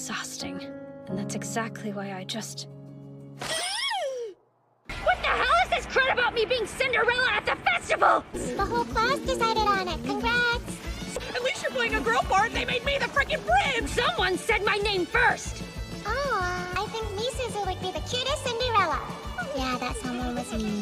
exhausting. And that's exactly why I just. What the hell is this crud about me being Cinderella at the festival? The whole class decided on it. Congrats! At least you're playing a girl part. They made me the freaking prince. Someone said my name first! Oh, uh, I think Misuzu would be the cutest Cinderella. Yeah, that someone was me.